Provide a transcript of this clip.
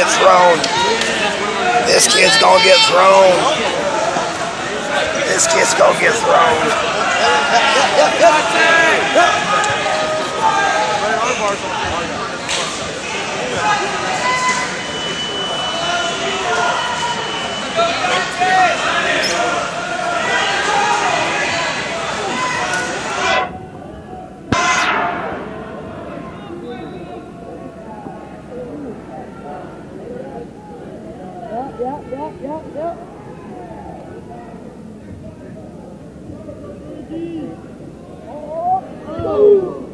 get thrown. This kid's gonna get thrown. This kid's gonna get thrown. yep, yep, yep, yep. Oh, oh.